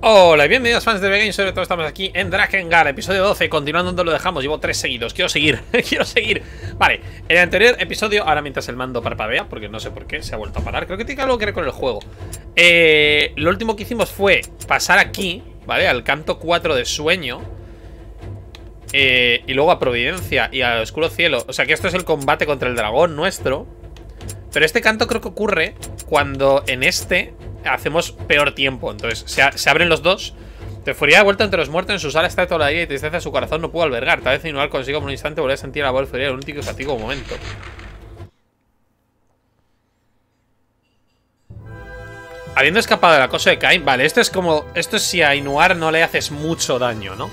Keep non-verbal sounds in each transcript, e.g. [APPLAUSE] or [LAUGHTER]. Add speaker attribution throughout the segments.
Speaker 1: Hola y bienvenidos fans de Vegain, sobre todo estamos aquí en Drakengard, episodio 12, continuando donde lo dejamos, llevo tres seguidos, quiero seguir, [LAUGHS] quiero seguir. Vale, el anterior episodio, ahora mientras el mando parpadea, porque no sé por qué, se ha vuelto a parar, creo que tiene algo que ver con el juego. Eh, Lo último que hicimos fue pasar aquí, ¿vale? Al canto 4 de sueño eh, Y luego a Providencia y al Oscuro Cielo, o sea que esto es el combate contra el dragón nuestro. Pero este canto creo que ocurre cuando en este hacemos peor tiempo. Entonces se, abren los dos. De furia de vuelta entre los muertos en su sala está todavía y tristeza su corazón no pudo albergar. Tal vez Inual consigo por un instante volver a sentir la voz furia un único y fatigo momento. Habiendo escapado de la cosa de Cain, vale, esto es como. Esto es si a Inuar no le haces mucho daño, ¿no?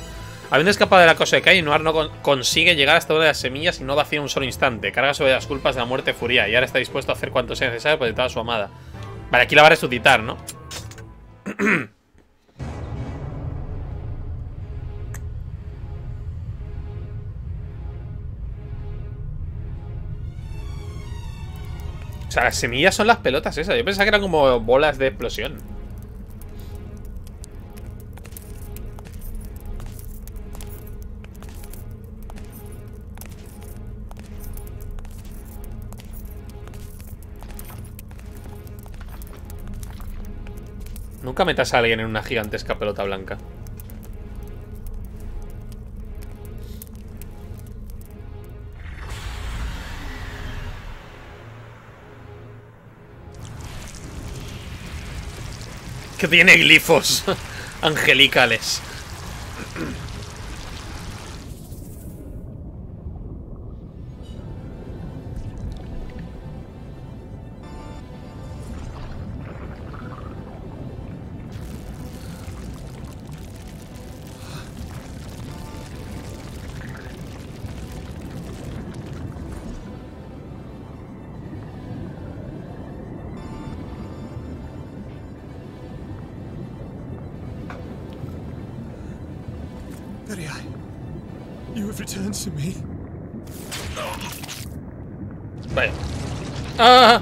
Speaker 1: Habiendo escapado de la cosa de Cain, Inuar no consigue llegar hasta una de las semillas y no vacía un solo instante. Carga sobre las culpas de la muerte furia y ahora está dispuesto a hacer cuanto sea necesario por detrás a su amada. Vale, aquí la va a resucitar, ¿no? o sea, las semillas son las pelotas esas. Yo pensaba que eran como bolas de explosión. Nunca metas a alguien en una gigantesca pelota blanca. Que tiene glifos [LAUGHS] angelicales. Vaya. ¡Ah!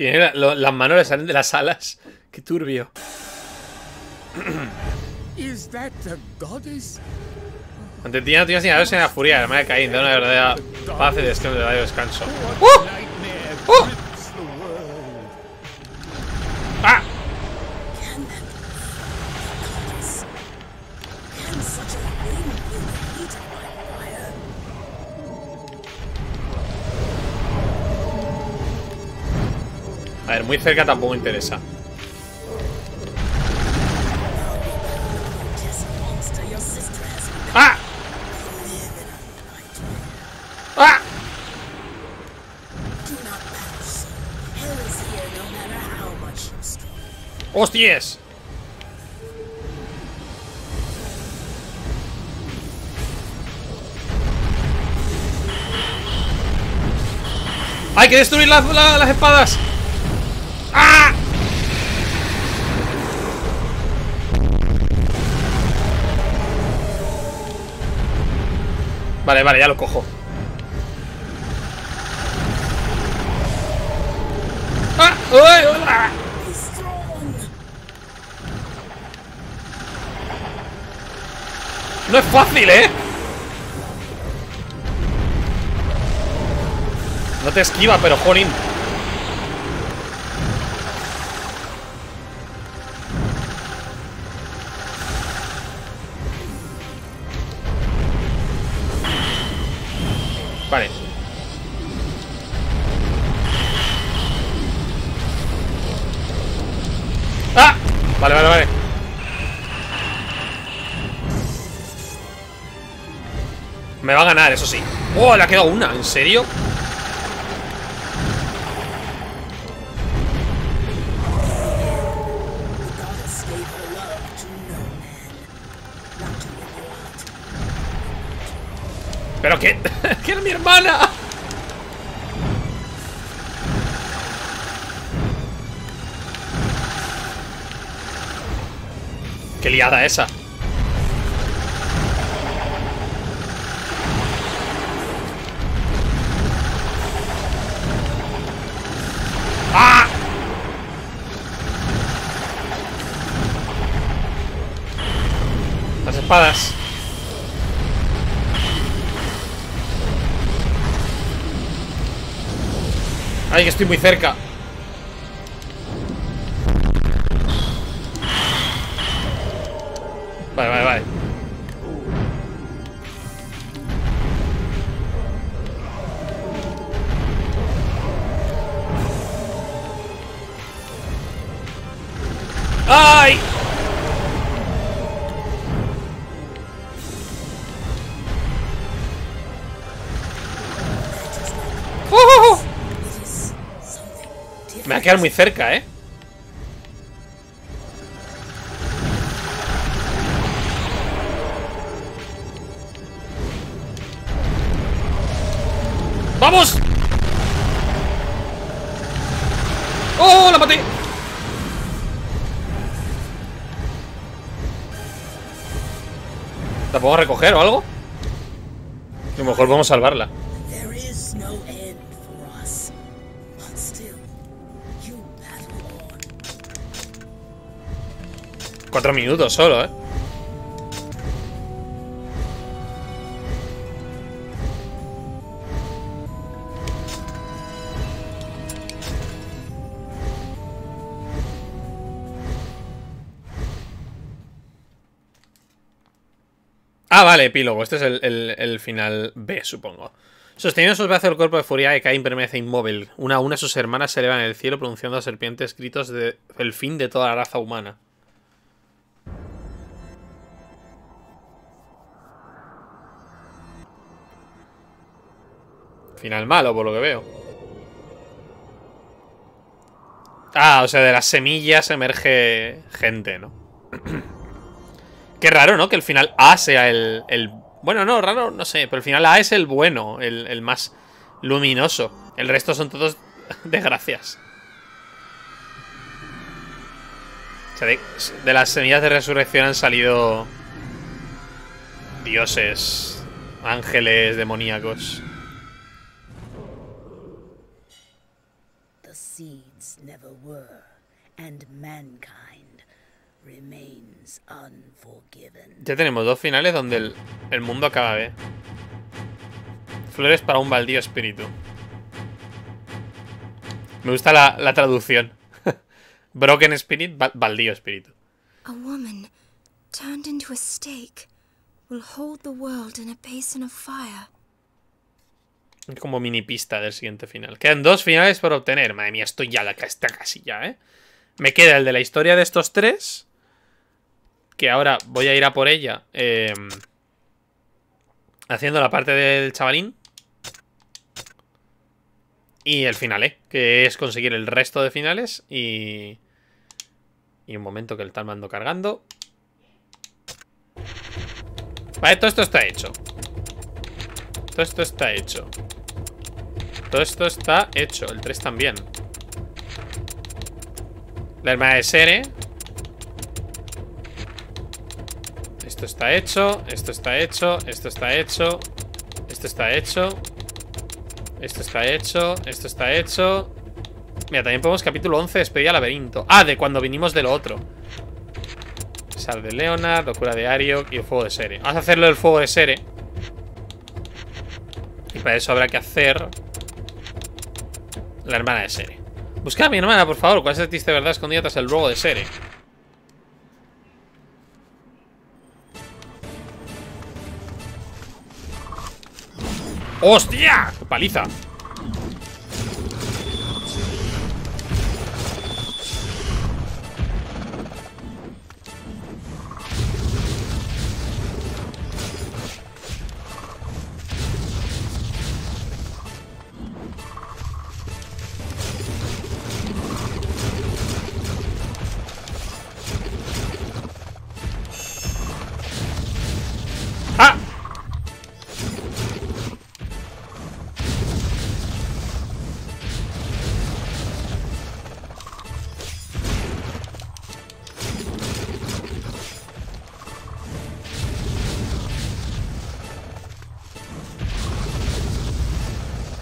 Speaker 1: Tiene las manos le salen de las alas. Qué turbio. Ante ti no tienes ni a en la furia, hermana de Caín, de una verdadera paz y descanso. ¡Uh! Muy cerca tampoco interesa. ¡Ah! ¡Ah! ¡Hostias! ¡Hay que destruir las espadas! Vale, vale, ya lo cojo. ¡Ah! ¡Ah! No es fácil, ¿eh? No te esquiva, pero jolín. Me va a ganar, eso sí. ¡Oh, le ha quedado una! ¿En serio? ¿Pero qué? [LAUGHS] ¿Qué era mi hermana? Qué liada esa espadas Ay, que estoy muy cerca quedar muy cerca, ¿eh? ¡Vamos! ¡Oh, la maté! ¿La podemos recoger o algo? A lo mejor a salvarla. Cuatro minutos solo, ¿eh? Ah, vale, epílogo. Este es el, final B, supongo. Sosteniendo sus brazos el cuerpo de Furia y Caín permanece inmóvil. Una a una sus hermanas se elevan en el cielo pronunciando a serpientes gritos de el fin de toda la raza humana. Final malo, por lo que veo. Ah, o sea, de las semillas emerge gente, ¿no? [CLEARS THROAT] Qué raro, ¿no? Que el final A sea el, Bueno, no, raro, no sé. Pero el final A es el bueno, el, más luminoso. El resto son todos [LAUGHS] desgracias. O sea, de las semillas de resurrección han salido... Dioses, ángeles demoníacos. Ya tenemos dos finales donde el, mundo acaba de... Flores para un baldío espíritu. Me gusta la, traducción. [LAUGHS] Broken Spirit, baldío espíritu. A woman turned into a stake will hold the world in a basin of fire. Como mini pista del siguiente final. Quedan dos finales por obtener. Madre mía, estoy ya la está casi ya, ¿eh? Me queda el de la historia de estos tres. Que ahora voy a ir a por ella. Eh, haciendo la parte del chavalín. Y el final, ¿eh? Que es conseguir el resto de finales. Y... Y un momento que el tal mando cargando. Vale, todo esto está hecho. Todo esto está hecho. Todo esto está hecho. El 3 también. La hermana de Sere. Esto está hecho. Esto está hecho. Esto está hecho. Esto está hecho. Esto está hecho. Esto está hecho. Mira, también podemos capítulo 11 Despedida laberinto. Ah, de cuando vinimos de lo otro. Sal de Leonard, locura de Ario y el fuego de Sere. Vamos a hacerlo del fuego de Sere. Para eso habrá que hacer la hermana de Sere. Busca a mi hermana, por favor. ¿Cuál es el triste verdad escondida tras el robo de Sere? ¡Hostia! ¡Qué paliza!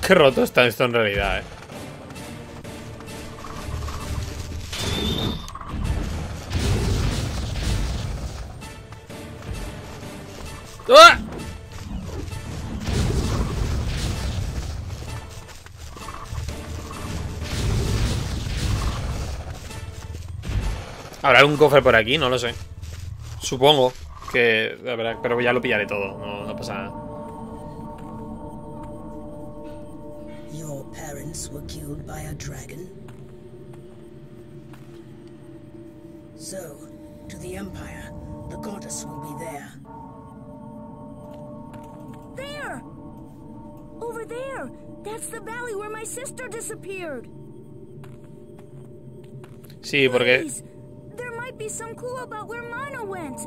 Speaker 1: Qué roto está esto en realidad, eh. ¡Ah! ¿Habrá algún cofre por aquí? No lo sé. Supongo que... Pero ya lo pillaré todo, no,
Speaker 2: killed by a dragon? So, to the Empire, the goddess will be there.
Speaker 3: There! Over there! That's the valley where my sister disappeared.
Speaker 1: Sí, porque
Speaker 3: Please, there might be some clue about where Mana went.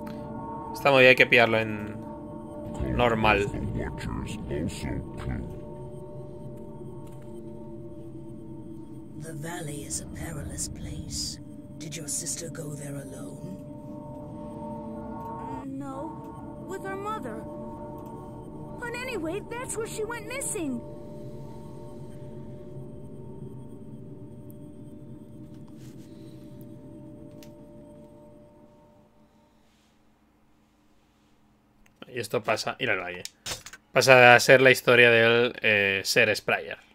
Speaker 1: esta movida hay que pillarlo en normal.
Speaker 2: The valley is a perilous place. Did your sister go there alone?
Speaker 3: No, with her mother. But anyway, that's where she went missing.
Speaker 1: Y esto pasa... Ir al valle. Pasa a ser la historia del eh, ser Sprayer.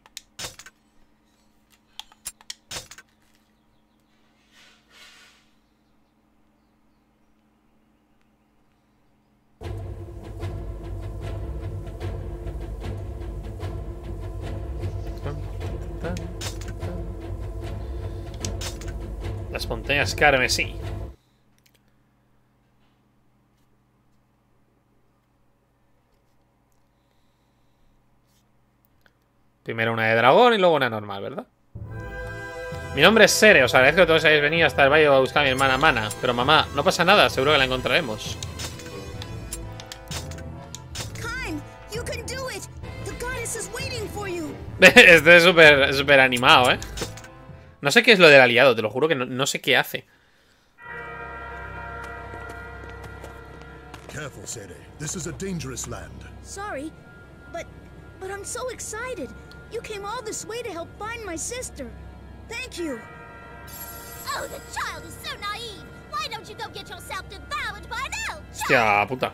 Speaker 1: Montañas carmesí. Primero una de dragón y luego una normal, ¿verdad? Mi nombre es Sere, os agradezco que todos hayáis venido hasta el valle a buscar a mi hermana Mana. Pero mamá, no pasa nada, seguro que la encontraremos. [LAUGHS] Este es súper súper animado, ¿eh? No sé qué es lo del aliado, te lo juro que no, no sé qué hace.
Speaker 4: Careful, Sere. This is a dangerous land.
Speaker 3: Sorry, but but I'm so excited. You came all this way to help find my sister. Thank you.
Speaker 5: Oh, the child is so naive. Why don't you go get yourself devoured by an elk?
Speaker 1: Hostia puta.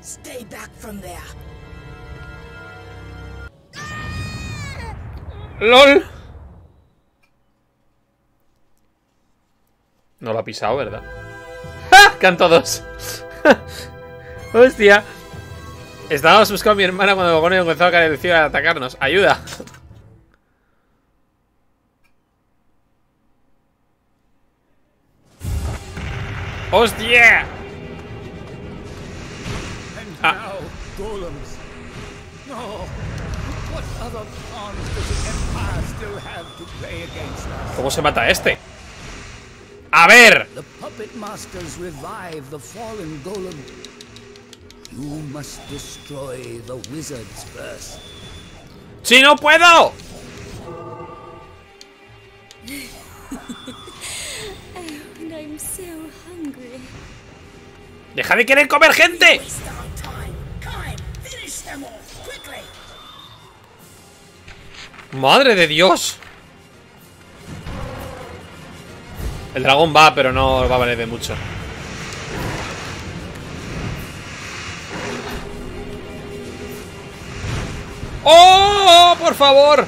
Speaker 2: Stay back from there.
Speaker 1: ¡LOL! No lo ha pisado, ¿verdad? [LAUGHS] ¡Ja! ¡Canto dos! [LAUGHS] ¡Hostia! Estábamos buscando a mi hermana cuando Bogonio comenzó a caer del cielo a atacarnos. ¡Ayuda! [LAUGHS] ¡Hostia! Ah. ¿Cómo se mata a este? ¡A ver!
Speaker 6: The puppet masters revive the fallen golem. You must destroy the wizards first.
Speaker 1: ¡Si no puedo! [LAUGHS]
Speaker 5: And I'm so hungry.
Speaker 1: ¡Deja de querer comer gente! ¡Madre de Dios! El dragón va, pero no va a valer de mucho. ¡Oh! ¡Por favor!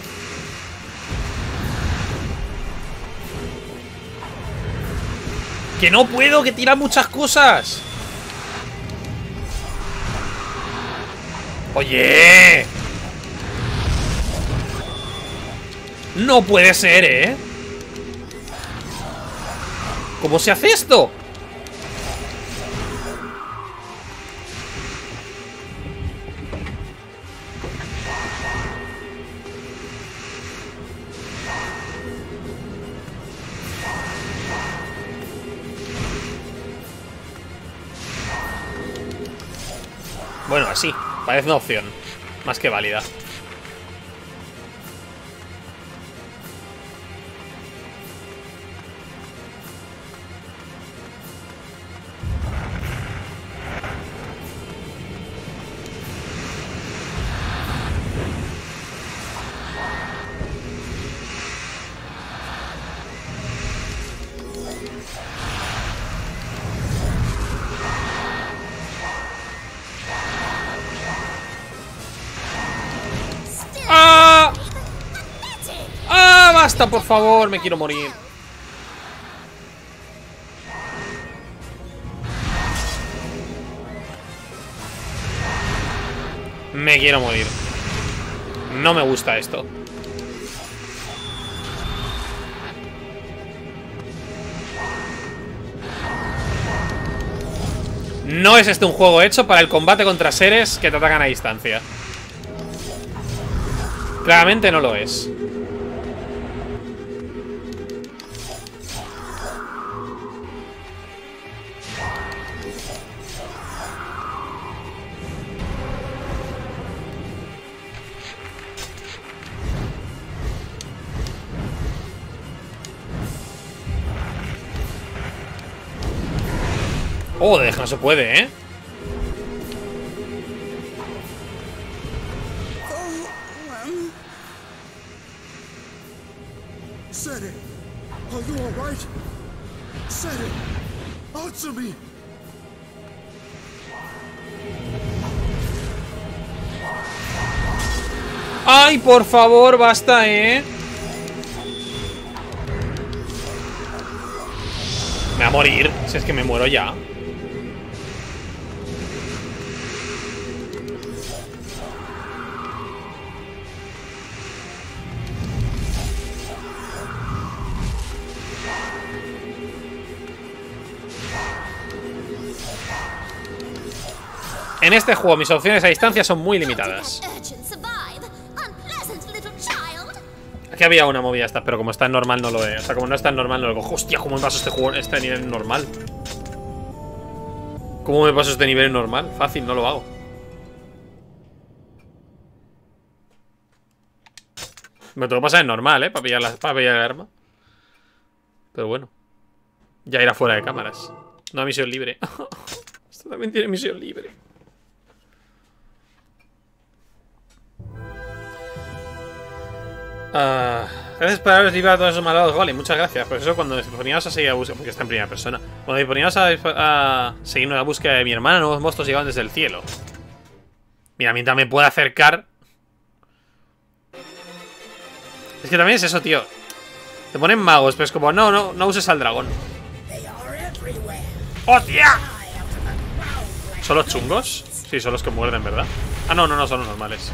Speaker 1: ¡Que no puedo! ¡Que tira muchas cosas! ¡Oye! No puede ser, ¿eh? ¿Cómo se hace esto? Bueno, así. Parece una opción. Más que válida. Por favor, me quiero morir. Me quiero morir. No me gusta esto. No es este un juego hecho para el combate contra seres que te atacan a distancia. Claramente no lo es. Oh, deja, no se puede, ¿eh? ¡Ay, por favor, basta, eh! Me va a morir, si es que me muero ya. En este juego mis opciones a distancia son muy limitadas. Aquí había una movida esta, pero como está en normal no lo es. O sea, como no está en normal no lo cojo. Hostia, ¿cómo me paso este juego este nivel normal? ¿Cómo me paso este nivel normal? Fácil, no lo hago. Me tengo que pasar en normal, ¿eh? Para pillar, la, para pillar el arma. Pero bueno. Ya irá fuera de cámaras. No misión libre. [LAUGHS] Esto también tiene misión libre. Ah, gracias por haberos librado a todos esos malvados golems. Muchas gracias. Por eso cuando poníamos a seguir a búsqueda, porque está en primera persona, cuando poníamos a, a seguir la búsqueda de mi hermana, nuevos monstruos llegaban desde el cielo. Mira, mientras me pueda acercar. Es que también es eso, tío. Te ponen magos, pero es como, no, no, no uses al dragón. ¡Hostia! ¿Son los chungos? Sí, son los que muerden, ¿verdad? Ah, no, no, no, son los normales.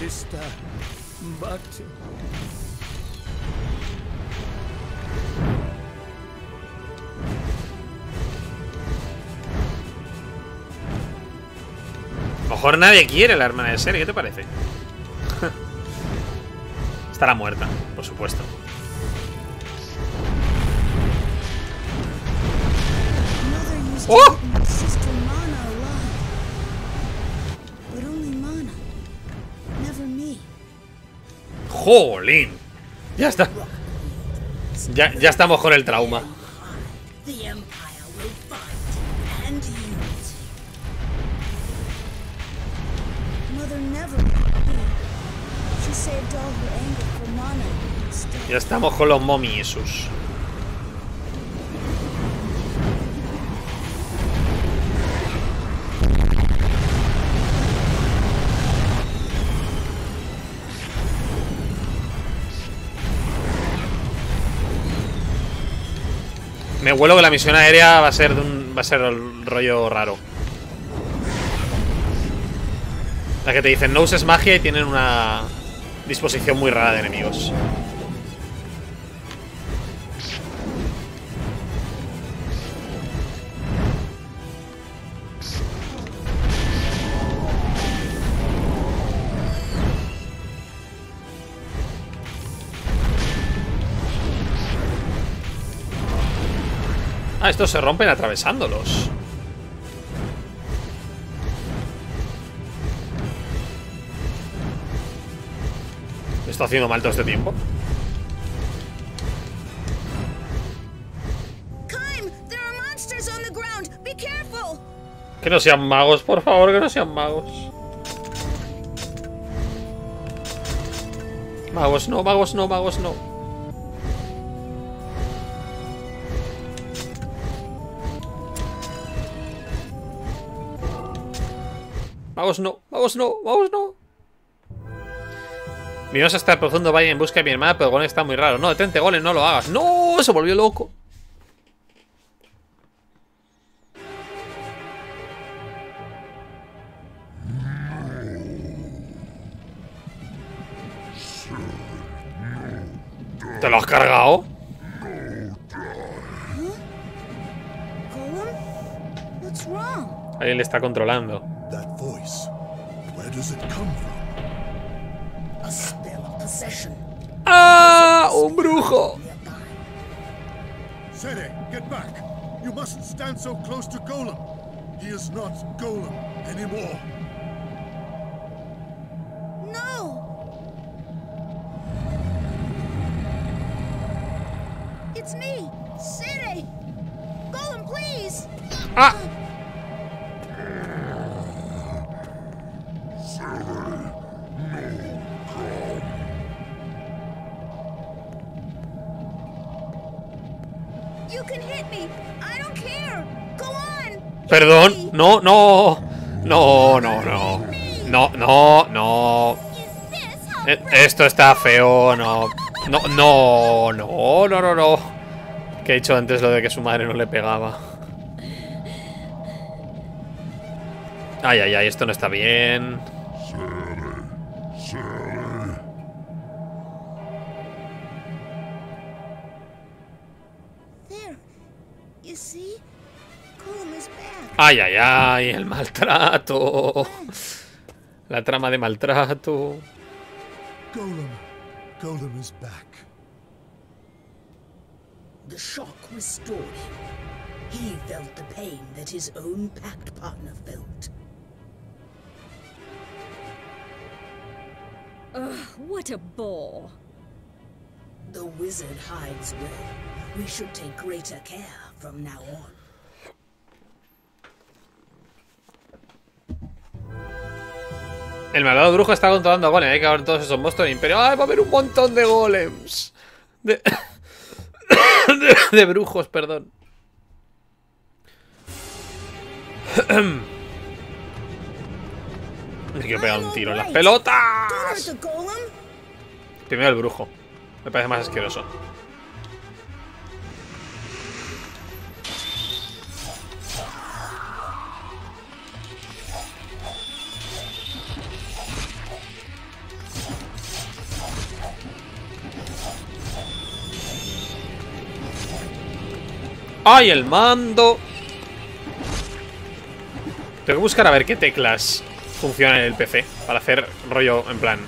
Speaker 6: Sister, but
Speaker 1: A lo mejor nadie quiere la hermana de Seri, ¿qué te parece? [LAUGHS] Estará muerta, por supuesto. Oh! ¡Jolín! Ya está. Ya, ya estamos con el trauma.
Speaker 2: The Empire will fight and
Speaker 1: huelo que la misión aérea va a ser de un, va a ser rollo raro. La que te dicen no uses magia y tienen una disposición muy rara de enemigos. Estos se rompen atravesándolos. Me está haciendo mal todo este tiempo. Que no sean magos, por favor, que no sean magos. Magos no, magos no, magos no. Magos no, magos no, magos no. Vinimos hasta el profundo valle en busca de mi hermana, pero Golem está muy raro. No, detente, Golem, no lo hagas. ¡No! Se volvió loco. ¿Te lo has cargado? Alguien le está controlando.
Speaker 4: That voice. Where does it come from?
Speaker 2: A spell of possession.
Speaker 1: ¡Ah! ¡Un brujo!
Speaker 2: Nearby.
Speaker 4: Sere, get back. You mustn't stand so close to Golem. He is not Golem anymore.
Speaker 3: No! It's me, Sere! Golem, please!
Speaker 1: ¡Ah! Perdón. No, no. No, no, no. No, no, no. Eh, Esto está feo, no. No, no, no, no, no, no. Que he dicho antes lo de que su madre no le pegaba. Ay, ay, ay, esto no está bien. Ay, ay, ay, el maltrato. La trama de maltrato.
Speaker 4: Golem. Golem is back.
Speaker 2: The shock restored him. He felt the pain that his own pact partner felt.
Speaker 7: Ugh, What a bore.
Speaker 2: The wizard hides well. We should take greater care from now on.
Speaker 1: El malvado brujo está controlando a Golem. Hay que ver todos esos monstruos del imperio. ¡Ay, va a haber un montón de golems! De, de, brujos, perdón. Me quiero pegar un tiro en las pelotas. Primero el brujo. Me parece más asqueroso. ¡Ay, el mando! Tengo que buscar a ver qué teclas funcionan en el PC para hacer rollo en plan.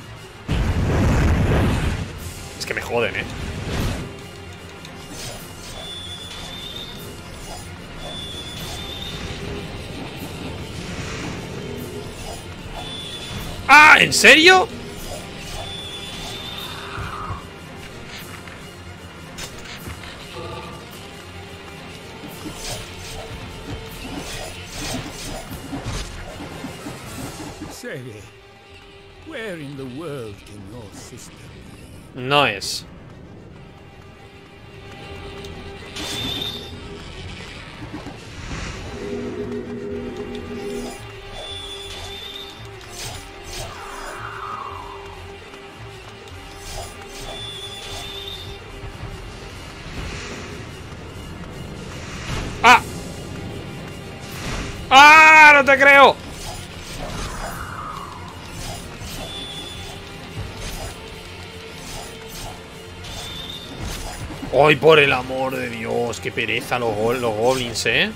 Speaker 1: Es que me joden, ¿eh? ¡Ah! ¿En serio?
Speaker 6: Sere, where in the world can your sister be?
Speaker 1: Es. ¡Ah! ¡Ah! ¡No te creo! ¡Ay, por el amor de Dios! ¡Qué pereza los, go- los goblins, eh!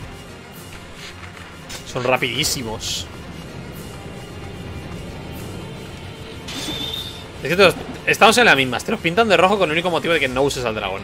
Speaker 1: Son rapidísimos. Es estamos en la misma. Te los pintan de rojo con el único motivo de que no uses al dragón.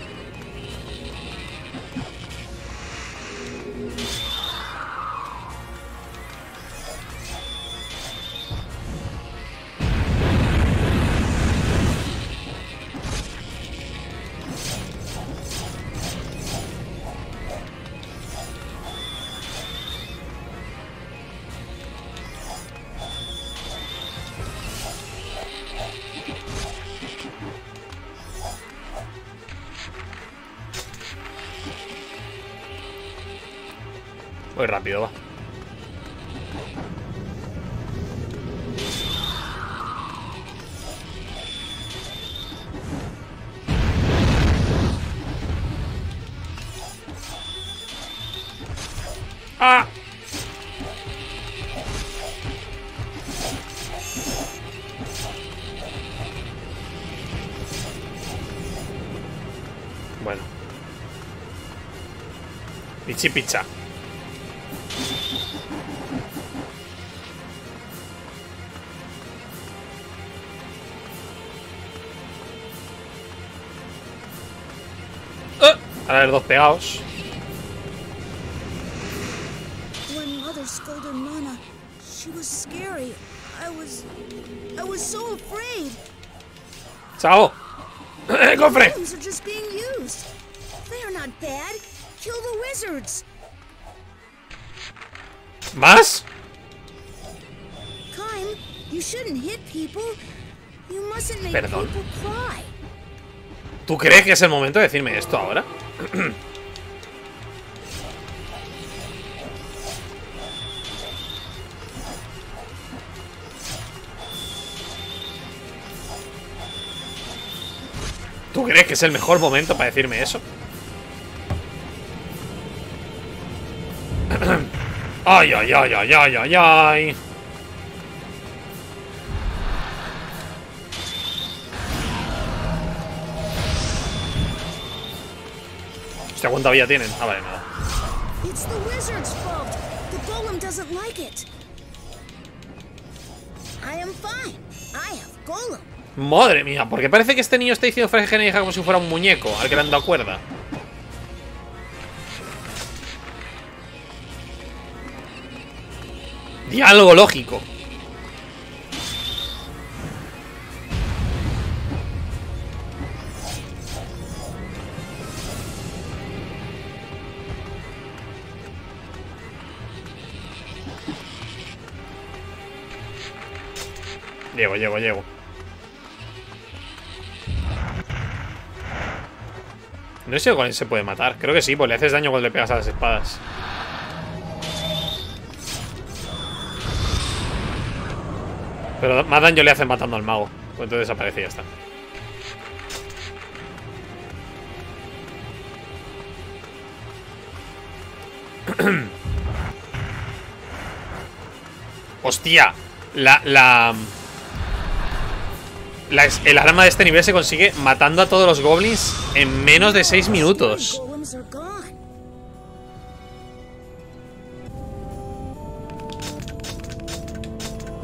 Speaker 1: Pichi picha. ¡Ah! Ahora los dos pegados. ¡Chao! [COUGHS] ¡Cofre! ¿Más?
Speaker 3: Kime, you shouldn't hit people. You mustn't make
Speaker 1: Perdón.
Speaker 3: people cry.
Speaker 1: ¿Tú crees que es el momento de decirme esto ahora? [CLEARS THROAT] ¿Tú crees que es el mejor momento para decirme eso? Ay, ay, ay, ay, ay, ay, ay. Hostia, ¿cuánta vida tienen? Ah, vale, nada.
Speaker 3: It's the wizard's fault. The golem doesn't like it. I am fine. I have golem.
Speaker 1: Madre mía, porque parece que este niño está diciendo frase genérica como si fuera un muñeco al que le han dado cuerda. Diálogo lógico. Llego, llego, llego. No sé con él se puede matar. Creo que sí, pues le haces daño cuando le pegas a las espadas. Pero más daño le hacen matando al mago. Pues entonces desaparece y ya está. [CLEARS THROAT] ¡Hostia! La, la... la- el arma de este nivel se consigue matando a todos los goblins en menos de 6 minutos.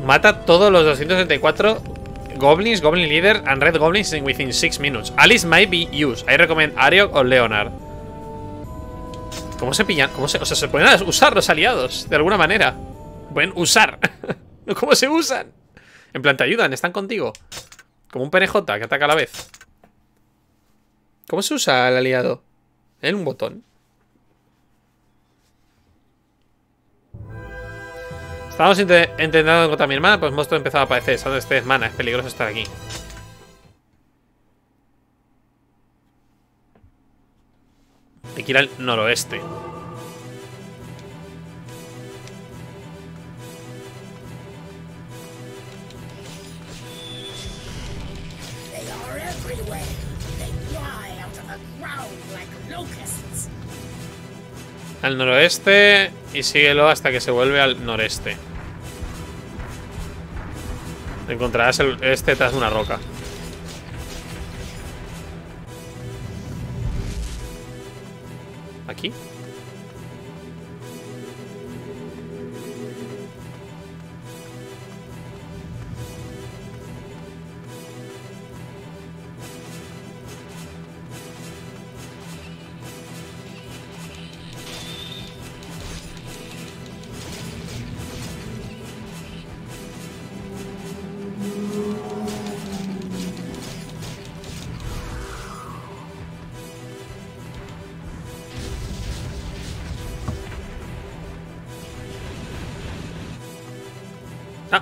Speaker 1: Mata todos los 274 goblins, goblin leader, and red goblins in within 6 minutes. Alice might be used. I recommend Ariok o Leonard. ¿Cómo se pillan? ¿Cómo se, o sea, se pueden usar los aliados, de alguna manera. Pueden usar. [LAUGHS] ¿Cómo se usan? En plan, te ayudan, están contigo. Como un PNJ que ataca a la vez. ¿Cómo se usa el aliado? En un botón. Estábamos inte- intentando encontrar a mi hermana, pues monstruo empezaba a aparecer. Sabes, este es mana, es peligroso estar aquí. Hay que ir al noroeste. Al noroeste y síguelo hasta que se vuelve al noreste. Encontrarás el, este tras una roca.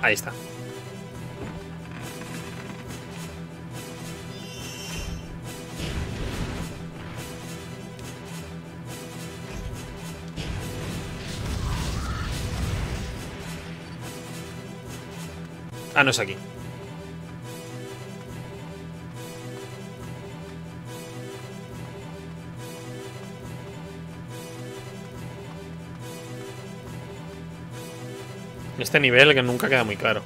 Speaker 1: Ahí está. Ah, no es aquí. Este nivel que nunca queda muy claro.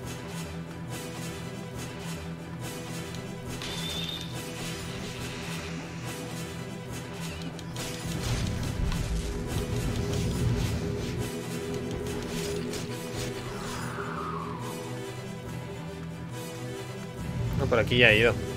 Speaker 1: No, por aquí ya he ido.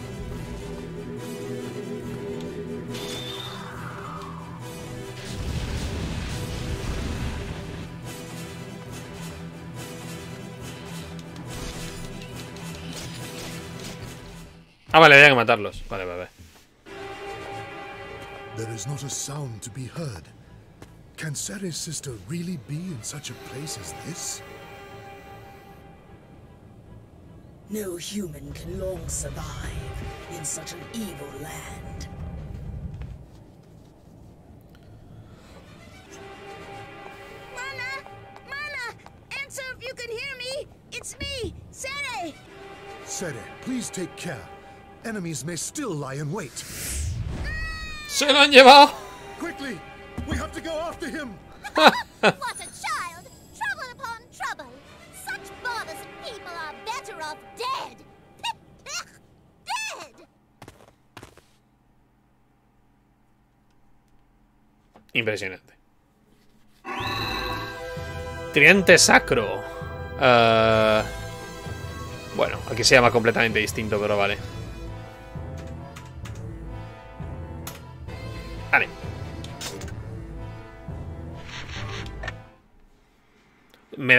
Speaker 1: Ah, vale, había que matarlos. Vale, vale, vale.
Speaker 4: There is not a sound to be heard. Can Sere's sister really be in such a place as this?
Speaker 2: No human can long survive in such an evil land.
Speaker 3: Mana! Mana! Answer if you can hear me! It's me, Sere!
Speaker 4: Sere, please take care. Enemies may still lie in wait.
Speaker 1: ¡Se lo han llevado!
Speaker 4: Quickly! We have to go after him! [LAUGHS]
Speaker 5: What a child! Trouble upon trouble! Such bothersome people are better off dead! [LAUGHS] dead!
Speaker 1: Impresionante. Tridente sacro. Eh, bueno, aquí se llama completamente distinto, pero. Vale.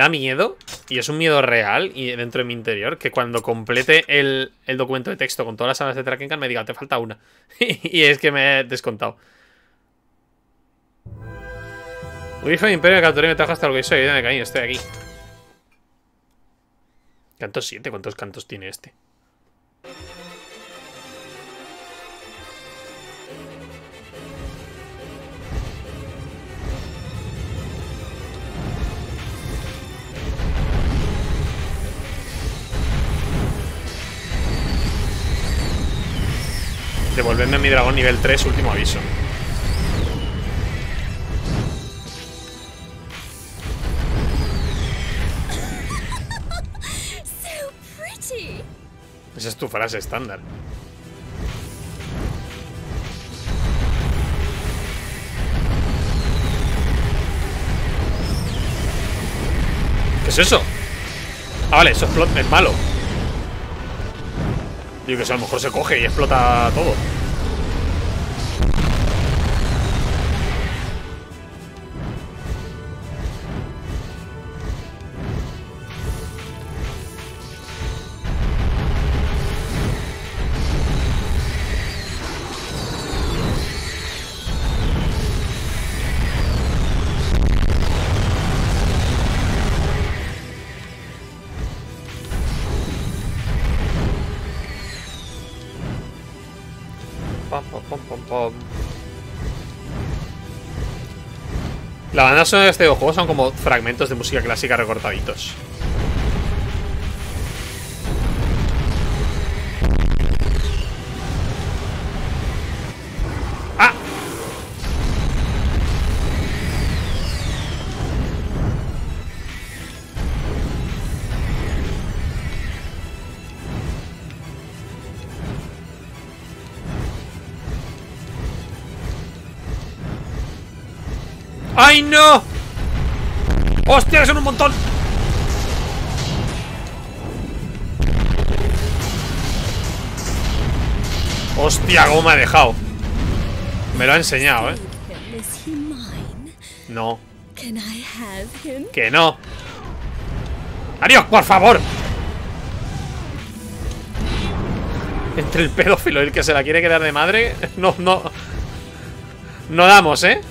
Speaker 1: Da miedo, y es un miedo real y dentro de mi interior, que cuando complete el, el documento de texto con todas las salas de Trakenkan me diga, te falta una. [LAUGHS] y es que me he descontado. Hijo de Imperio, capturé y me trajo hasta lo que soy. de estoy aquí. Canto 7, ¿cuántos cantos tiene este? Devolverme mi dragón nivel 3, último aviso. [LAUGHS] Esa es tu frase estándar. ¿Qué es eso? Ah, vale, eso explota, es malo. Digo que eso a lo mejor se coge y explota todo. La banda sonora de este juego son como fragmentos de música clásica recortaditos. ¡Ay, no! ¡Hostia, son un montón! ¡Hostia, cómo me ha dejado! Me lo ha enseñado, ¿eh? No, que no. ¡Adiós, por favor! Entre el pedófilo y el que se la quiere quedar de madre, no, no. No damos, ¿eh?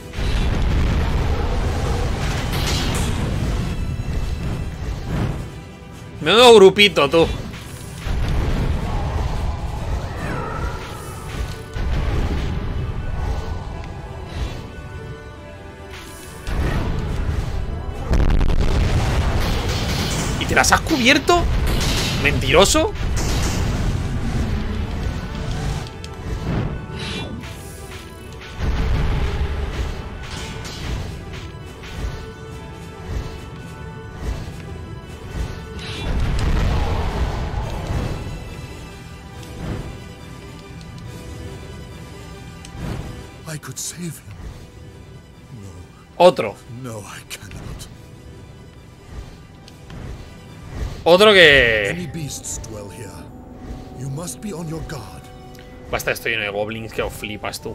Speaker 1: Menudo grupito, tú. ¿Y te las has cubierto? ¿Mentiroso?
Speaker 4: On your guard.
Speaker 1: Basta, estoy lleno de goblins que os flipas tú.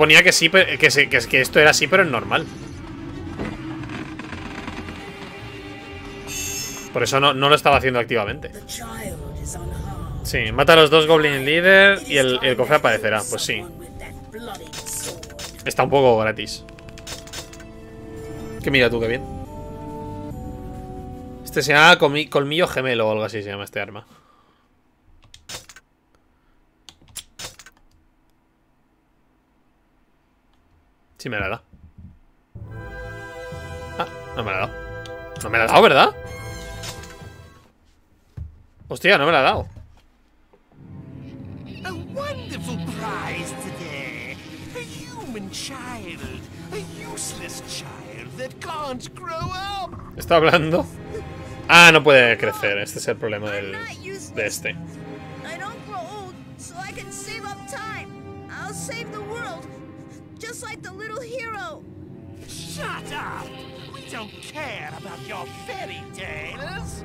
Speaker 1: Esto ponía que sí, que, se- que, que esto era así, pero es normal. Por eso no, no lo estaba haciendo activamente. Sí, mata a los dos Goblin Leader y el, el cofre aparecerá. Pues sí, está un poco gratis. Que mira tú, qué bien. Este se llama colmillo gemelo o algo así se llama este arma. Sí me la da. Ah, no me la ha dado. No me la ha dado, ¿verdad? Hostia, no me la ha dado.
Speaker 8: A wonderful prize today. A human child. A useless child that can't grow up.
Speaker 1: ¿Está hablando? Ah, no puede crecer. Este es el problema del, de este.
Speaker 3: I don't grow old, so I can save up time. I'll save the world, just like the little hero.
Speaker 8: Shut up. We don't care about your fairy tales.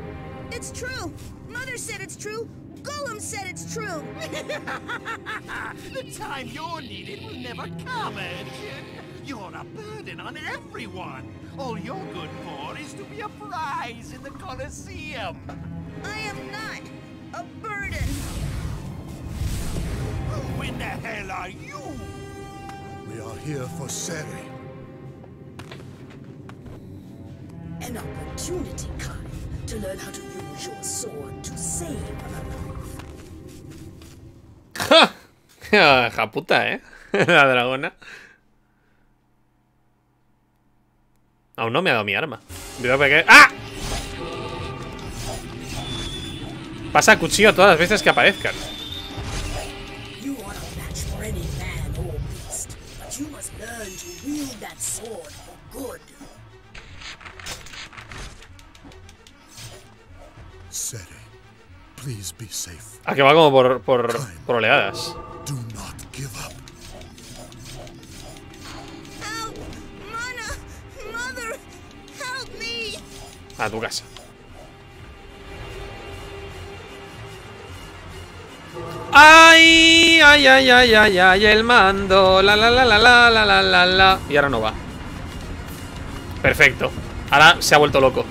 Speaker 3: It's true. Mother said it's true. Golem said it's true. [LAUGHS]
Speaker 8: the time you're needed will never come, Urchin. You're a burden on everyone. All you're good for is to be a prize in the Colosseum.
Speaker 3: I am not a burden.
Speaker 8: Who in the hell are you?
Speaker 4: Are here for Seri.
Speaker 2: An opportunity, Kai, to learn how to use your sword to save life.
Speaker 1: ¡Ja! Ja puta, ¿eh? [LAUGHS] La dragona. Aún no me ha dado mi arma. ¡Ah! Pasa cuchillo todas las veces que aparezcan. Ah, que va como por, por, por oleadas. A tu casa. ¡Ay! ¡Ay, ay, ay, ay, ay! El mando. La, la, la, la, la, la, la, la, la. Y ahora no va. Perfecto. Ahora se ha vuelto loco.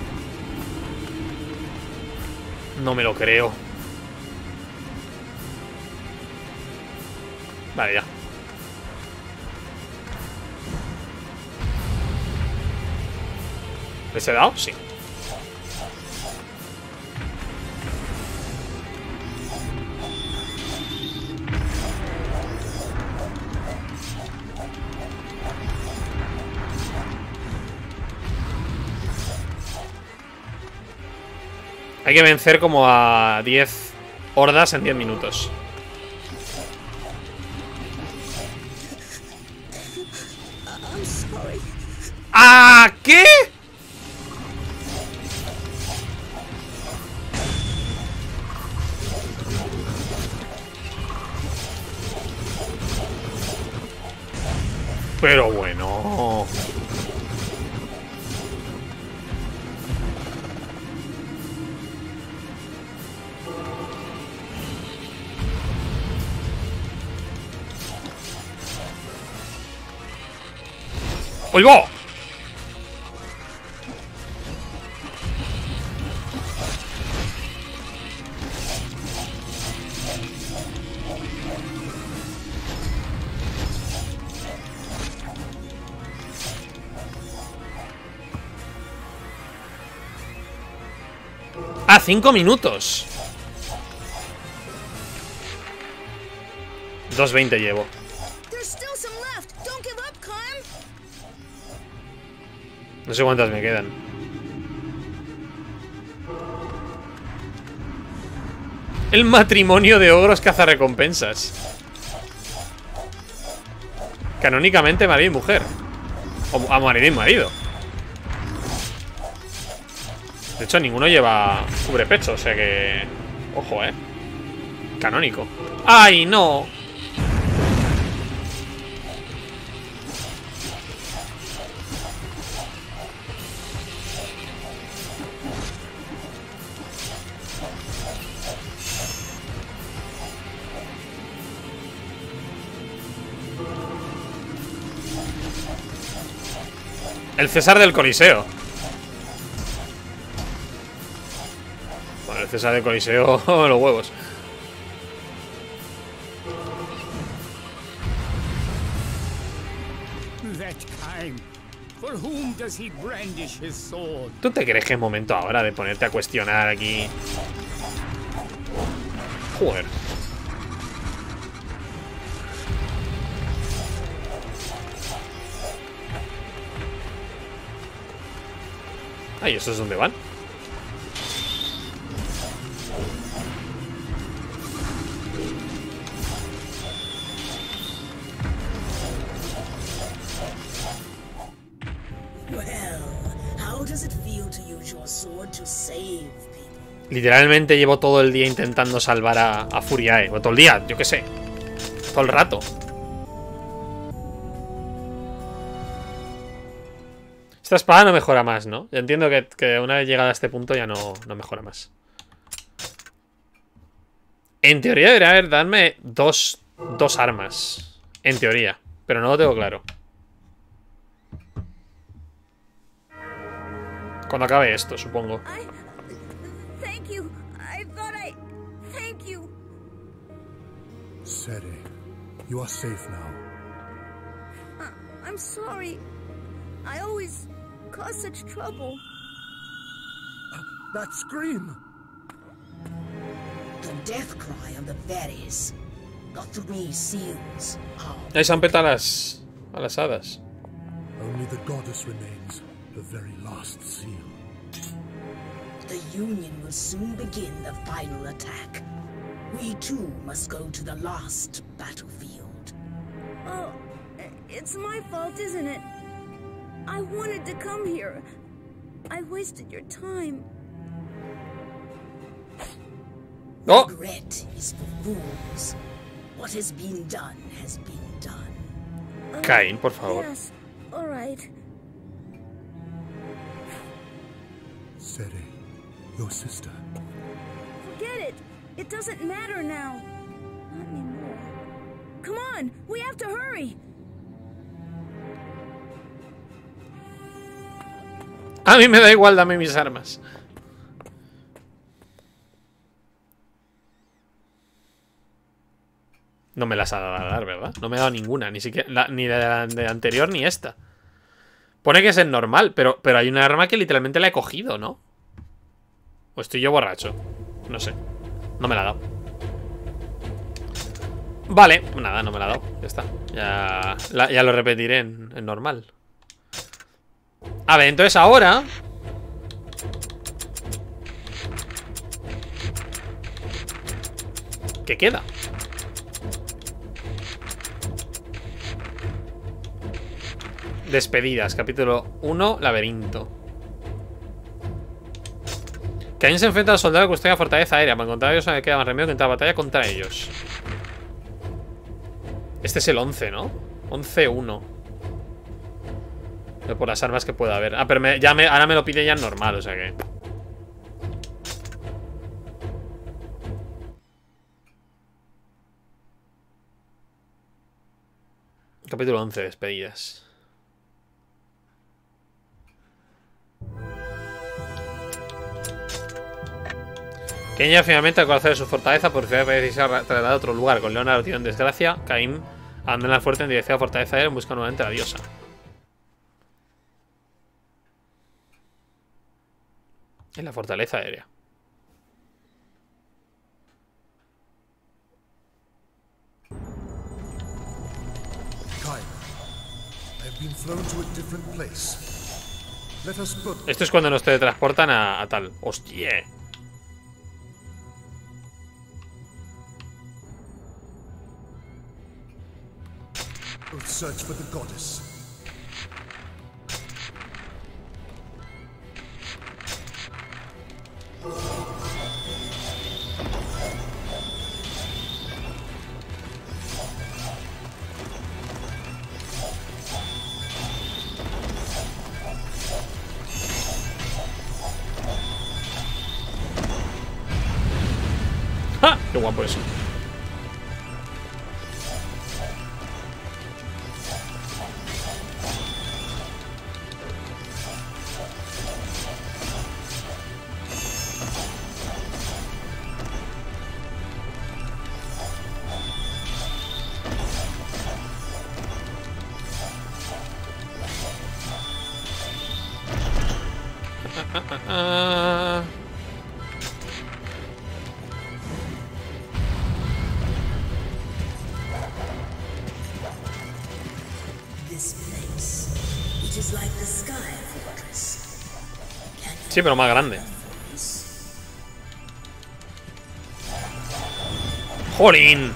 Speaker 1: No me lo creo. Vale, ya. He dado? Sí. Hay que vencer como a 10 hordas en 10 minutos. ¿Ah, qué? Pero bueno. ¡Oigo! Ah, cinco minutos. 2.20 llevo. No sé cuántas me quedan. El matrimonio de ogros cazarrecompensas. Canónicamente marido y mujer. O a marido y marido. De hecho, ninguno lleva cubrepecho, o sea que... Ojo, eh. Canónico. ¡Ay, no! El César del Coliseo. [LAUGHS]
Speaker 6: does he brandish his sword?
Speaker 1: ¿Tú te crees que es momento ahora de ponerte a cuestionar aquí? Joder. Ay, ¿eso es dónde van? Literalmente llevo todo el día intentando salvar a, a Furiae. O todo el día, yo qué sé. Todo el rato. Esta espada no mejora más, ¿no? Yo entiendo que, que una vez llegada a este punto ya no, no mejora más. En teoría debería haber darme dos, dos armas. En teoría. Pero no lo tengo claro. Cuando acabe esto, supongo.
Speaker 4: Sere, you are safe now.
Speaker 3: Uh, I'm sorry. I always cause such trouble.
Speaker 4: That scream!
Speaker 2: The death cry of the fairies. The three seals are
Speaker 1: Ahí se han petado las, a las hadas.
Speaker 4: Only the goddess remains, the very last seal.
Speaker 2: The Union will soon begin the final attack. We too must go to the last battlefield.
Speaker 3: Oh, it's my fault, isn't it? I wanted to come here. I wasted your time.
Speaker 1: ¡Oh!
Speaker 2: Regret is for fools. What has been done has been done.
Speaker 1: Oh, Cain, por favor.
Speaker 3: Yes, all right.
Speaker 4: Sere, your sister.
Speaker 3: It. Doesn't matter now. Not anymore. Come on, we have to hurry.
Speaker 1: A mí me da igual, dame mis armas. No me las ha dado a dar, ¿verdad? No me ha dado ninguna, ni siquiera la- ni de la de anterior ni esta. Pone que es el normal, pero, pero hay una arma que literalmente la he cogido, ¿no? O estoy yo borracho. No sé. No me la ha dado. Vale, nada, no me la ha dado. Ya está. Ya, ya lo repetiré en, en normal. A ver, entonces ahora... ¿Qué queda? Despedidas, capítulo 1, laberinto. Caín se enfrenta al soldado que custodia fortaleza aérea. Para encontrar a ellos no queda más remedio que entrar a batalla contra ellos. Este es el 11, ¿no? 11-1. Por las armas que pueda haber. Ah, pero me- ya me, ahora me lo pide ya normal, o sea que... Capítulo 11, despedidas. Kenya finalmente al conocer su fortaleza por fin parece trasladar a otro lugar. Con Leonardo tiró en desgracia, Caim abandona el fuerte en dirección a la fortaleza aérea en busca nuevamente a la diosa. En la fortaleza aérea. Esto es cuando nos teletransportan a, a tal. ¡Hostia!
Speaker 4: Search for the goddess.
Speaker 1: ¡Ja! Sí, pero más grande. ¡Jolín!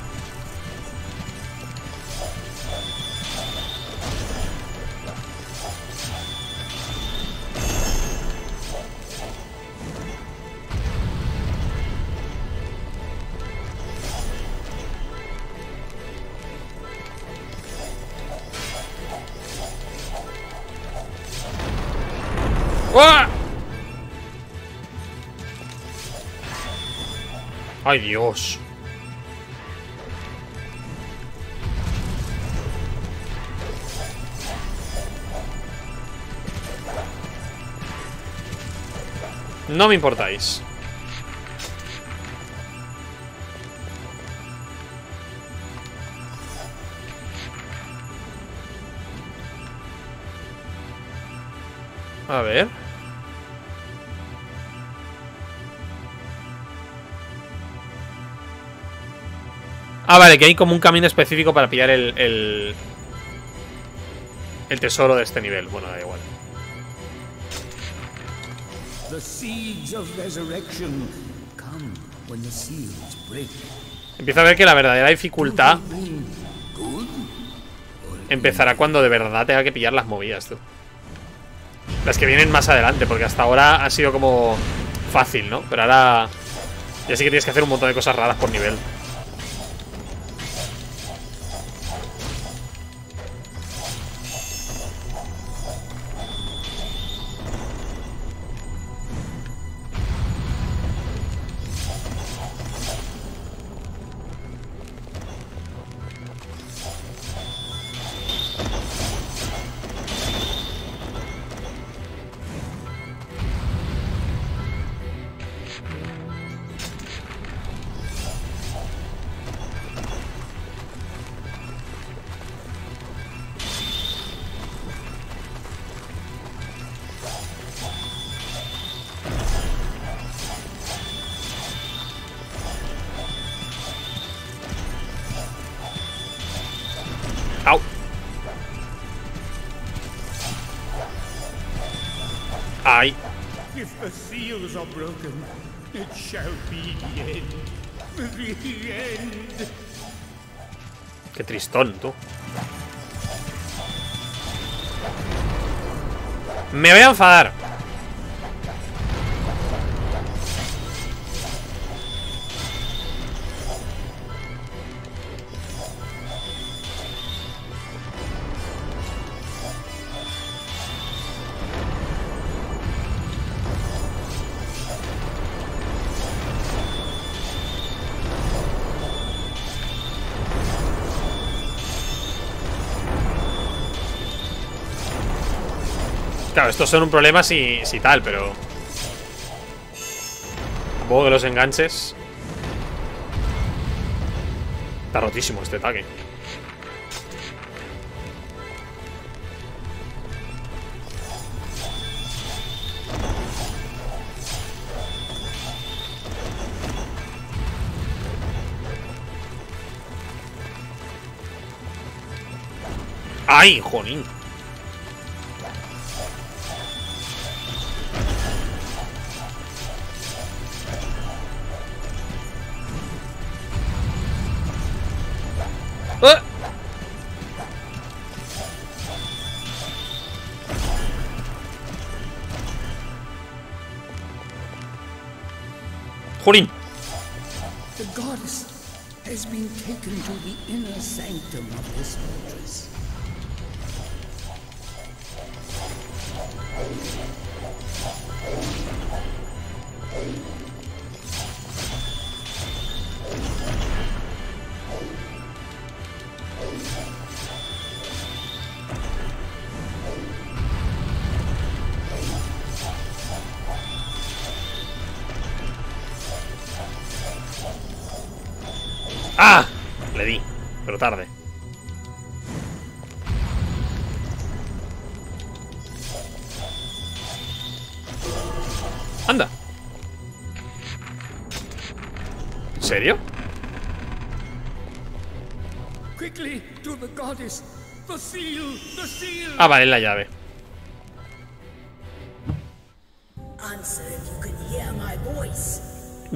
Speaker 1: ¡Ay, Dios! No me importáis. A ver. Ah, vale, que hay como un camino específico para pillar el, el, el tesoro de este nivel. Bueno, da igual. Empiezo a ver que la verdadera dificultad empezará cuando de verdad tenga que pillar las movidas, tú. Las que vienen más adelante, porque hasta ahora ha sido como fácil, ¿no? Pero ahora ya sí que tienes que hacer un montón de cosas raras por nivel. Tú. Me voy a enfadar. Estos son un problema si, si tal, pero... Supongo que los enganches... Está rotísimo este ataque. ¡Ay, jolín!
Speaker 6: Been taken to the inner sanctum of this fortress.
Speaker 1: Pero tarde. Anda. ¿En serio? Ah, vale, la llave.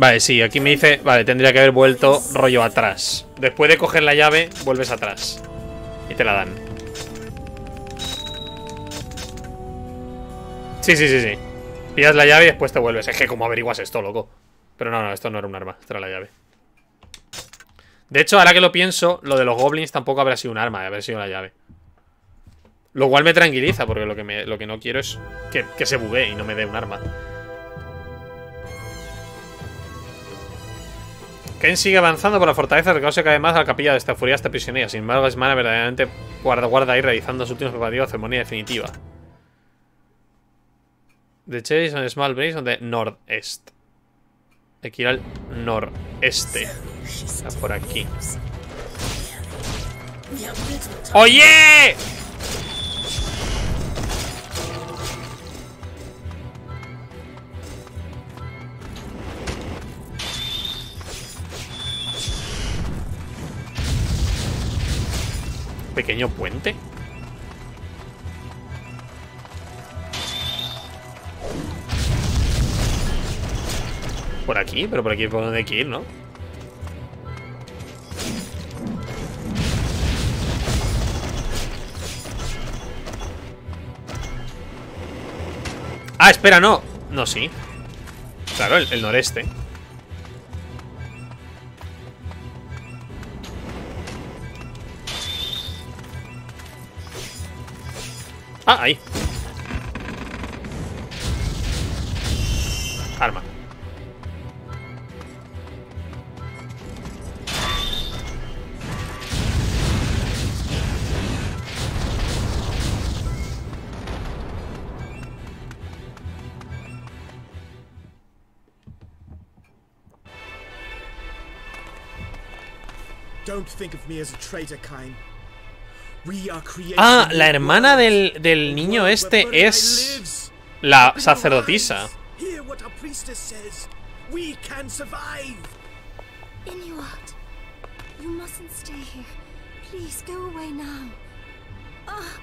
Speaker 1: Vale, sí, aquí me dice... Vale, tendría que haber vuelto rollo atrás. Después de coger la llave, vuelves atrás. Y te la dan. Sí, sí, sí, sí. Pillas la llave y después te vuelves. Es que como averiguas esto, loco. Pero no, no, esto no era un arma. Esta era la llave. De hecho, ahora que lo pienso, lo de los goblins tampoco habrá sido un arma, haber sido la llave. Lo cual me tranquiliza, porque lo que, me- lo que no quiero es que, que se buguee y no me dé un arma. Ken sigue avanzando por la fortaleza, reconoce cada vez más a la capilla de esta furia, esta prisionera. Sin embargo, Esmana verdaderamente guarda, guarda ahí realizando su último preparativo de ceremonia definitiva. The chase on a small breeze on the northeast. Hay que ir al noreste. Está por aquí. ¡Oye! Pequeño puente. Por aquí, pero por aquí por donde hay que ir, ¿no? Ah, espera, no. No, sí. Claro, el noreste. Arma.
Speaker 9: Don't think of me as a traitor, Kain.
Speaker 1: Ah, la hermana del, del niño este es la sacerdotisa.
Speaker 7: Inuart, you mustn't stay here. Please go away now. Ah.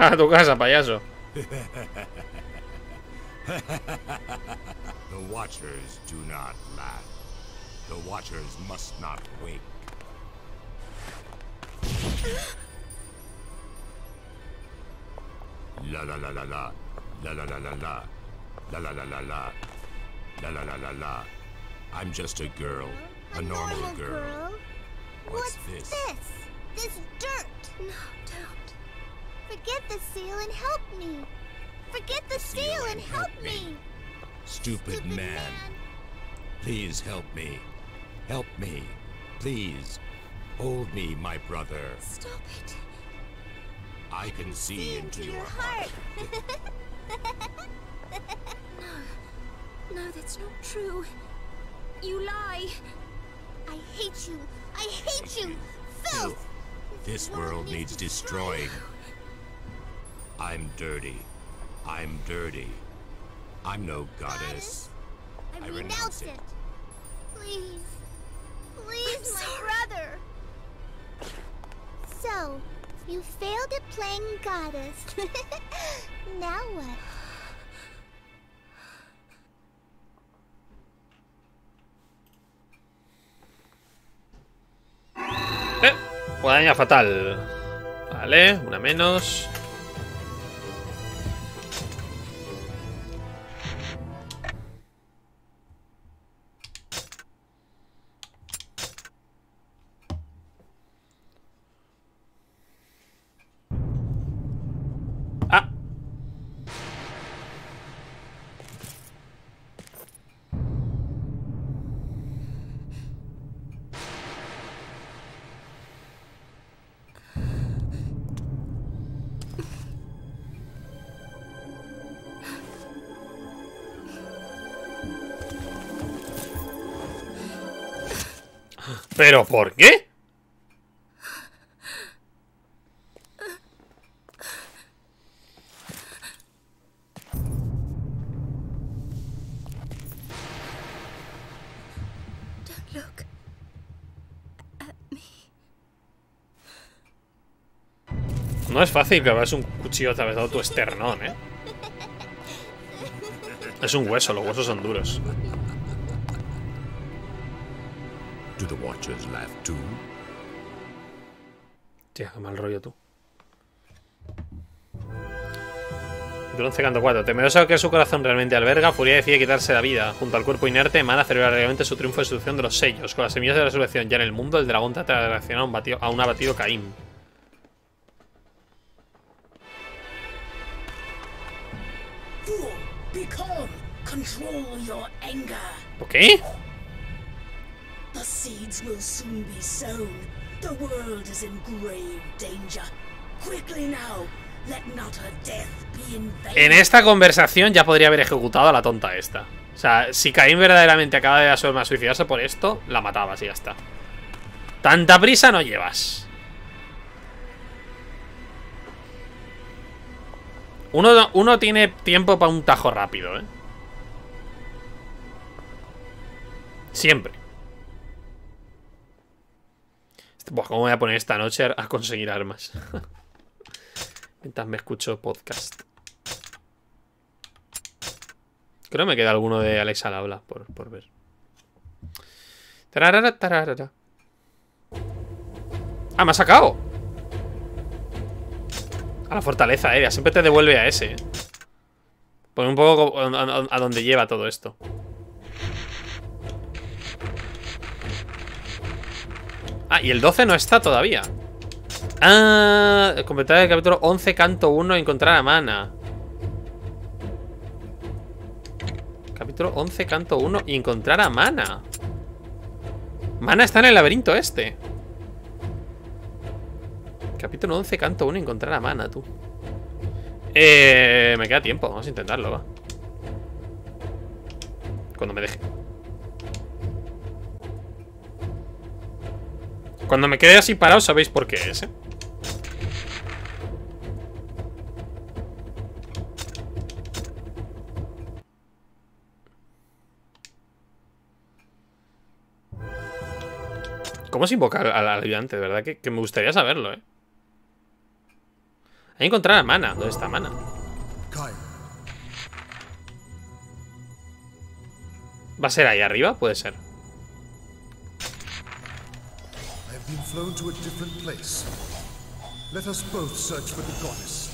Speaker 1: Ah, [LAUGHS] tu casa, payaso. [LAUGHS]
Speaker 6: The Watchers do not laugh. The Watchers must not wake. [GASPS] La la la la la. La la la la la. La la la la la. La la la la la. I'm just a girl. A normal girl. What's this?
Speaker 5: This! This dirt!
Speaker 7: No, don't.
Speaker 5: Forget the seal and help me! Forget the seal and help me!
Speaker 6: Stupid
Speaker 5: Stupid
Speaker 6: man. Please help me. Help me. Please. Hold me, my brother.
Speaker 7: Stop it.
Speaker 6: I can see,
Speaker 5: See
Speaker 6: into your heart. [LAUGHS]
Speaker 7: No! No, that's not true. You lie.
Speaker 5: I hate you! I hate you! Filth!
Speaker 6: This world needs destroying. I'm dirty. I'm dirty. I'm no goddess.
Speaker 5: I
Speaker 6: I
Speaker 5: renounce
Speaker 6: renounce
Speaker 5: it!
Speaker 6: it.
Speaker 5: Please! Please, my
Speaker 7: sorry.
Speaker 5: brother! So, you failed at playing goddess. [LAUGHS] now what?
Speaker 1: Eh, guadaña fatal. Vale, una menos. ¿Pero por qué? No es fácil que veas un cuchillo atravesado tu esternón, ¿eh? Es un hueso, los huesos son duros.
Speaker 6: The Watchers laugh too?
Speaker 1: Tía, qué mal rollo tú. Bronce canto 4. Temeroso que su corazón realmente alberga, Furia decide quitarse la vida. Junto al cuerpo inerte, Mana celebra realmente su triunfo de seducción de los sellos. Con las semillas de la resurrección ya en el mundo, el dragón trata de reaccionar a un, batido- a un abatido Caín. ¿Por qué? En esta conversación ya podría haber ejecutado a la tonta esta. O sea, si Caín verdaderamente acaba de a suicidarse por esto, la matabas y ya está. Tanta prisa no llevas. Uno, uno tiene tiempo para un tajo rápido, ¿eh? Siempre. Buah, ¿cómo voy a poner esta noche a conseguir armas? [LAUGHS] Mientras me escucho podcast. Creo que me queda alguno de Alex al habla por, por ver. Tararara, tararara. Ah, me ha sacado. A la fortaleza aérea. Siempre te devuelve a ese. ¿eh? Pon un poco a, a- a donde lleva todo esto. Ah, y el 12 no está todavía. Ah, completar el capítulo 11, canto 1, encontrar a Mana. Capítulo 11, canto 1 y encontrar a Mana. Mana está en el laberinto este. Capítulo 11, canto 1, encontrar a Mana, tú. Eh, me queda tiempo, vamos a intentarlo, va. Cuando me deje. Cuando me quede así parado, sabéis por qué es, ¿eh? ¿Cómo se invoca al, al ayudante? De verdad que, que me gustaría saberlo, ¿eh? Hay que encontrar a Mana. ¿Dónde está Mana? ¿Va a ser ahí arriba? Puede ser.
Speaker 4: Been flown to a different place. Let us both search for the goddess.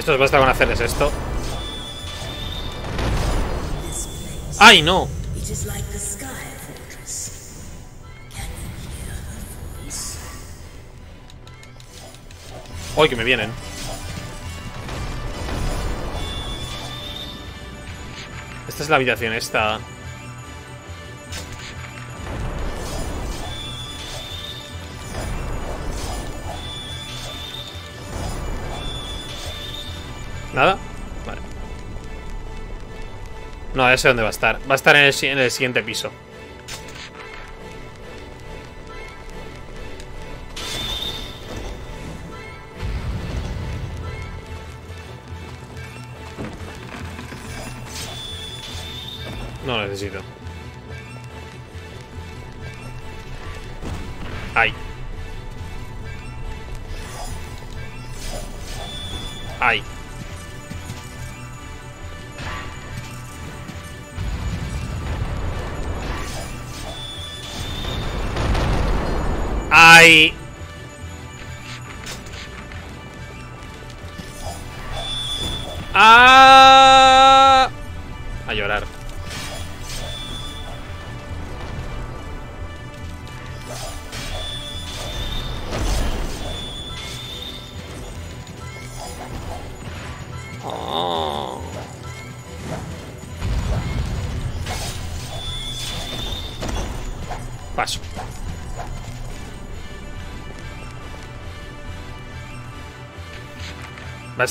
Speaker 1: Esto basta con hacerles esto. ¡Ay, no! ¡Ay, que me vienen! Esta es la habitación esta. No, ya sé dónde va a estar. Va a estar en el, en el siguiente piso. No lo necesito.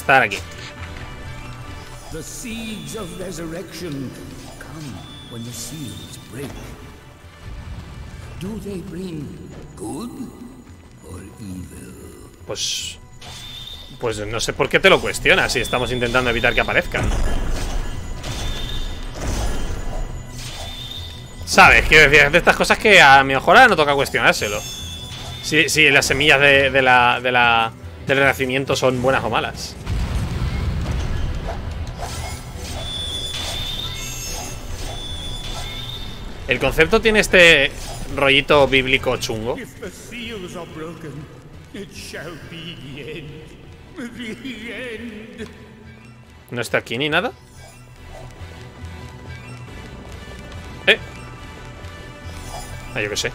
Speaker 1: Estar aquí.
Speaker 10: The seeds of resurrection come when the seals break. Do they bring good or evil?
Speaker 1: Pues. Pues no sé por qué te lo cuestionas si estamos intentando evitar que aparezcan. ¿Sabes? Quiero decir, es de estas cosas que a mi mejor ahora no toca cuestionárselo. Si, si las semillas de, de la, de la, del renacimiento son buenas o malas. El concepto tiene este rollito bíblico chungo. No está aquí ni nada. Eh. Ah, yo qué sé.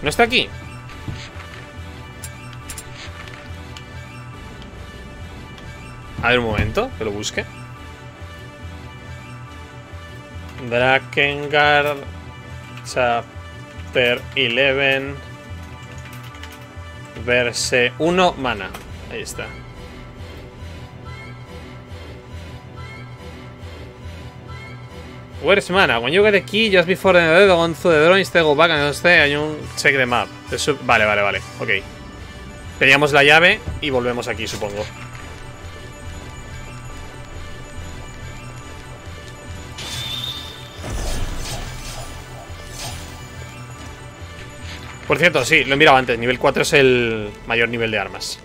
Speaker 1: ¿No está aquí? A ver un momento, que lo busque. Drakengard Chapter 11 Verse 1 mana. Ahí está. Where's mana? When you get the key just before the dead on through the door instead go back and stay and check the map. Vale, vale, vale. Ok. Pedíamos la llave y volvemos aquí, supongo. Por cierto, sí, lo he mirado antes. Nivel 4 es el mayor nivel de armas.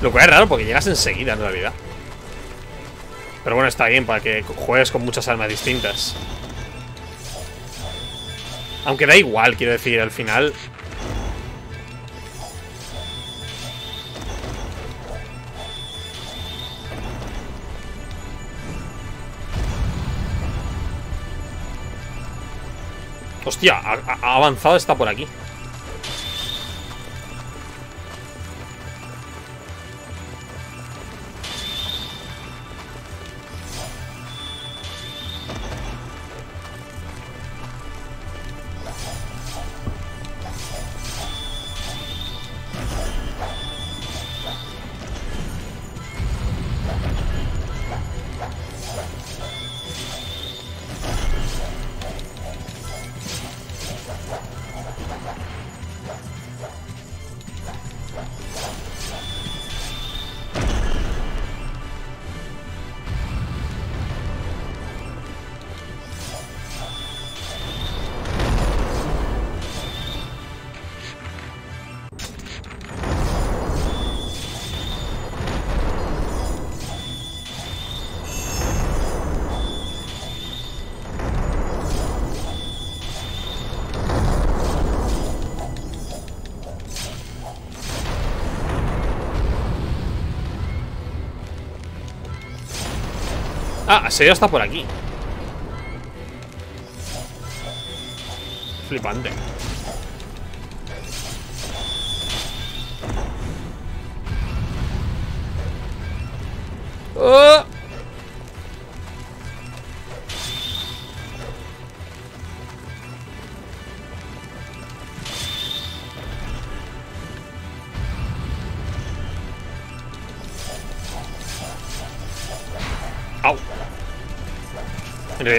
Speaker 1: Lo cual es raro porque llegas enseguida en realidad. Pero bueno, está bien para que juegues con muchas armas distintas. Aunque da igual, quiero decir, al final. Hostia, ha, avanzado, está por aquí. Ah, Aseo está por aquí. Flipante.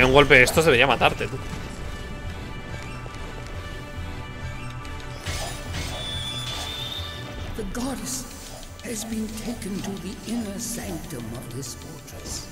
Speaker 1: Un golpe de estos debería matarte, tú.
Speaker 10: The goddess has been taken to the inner sanctum of this fortress.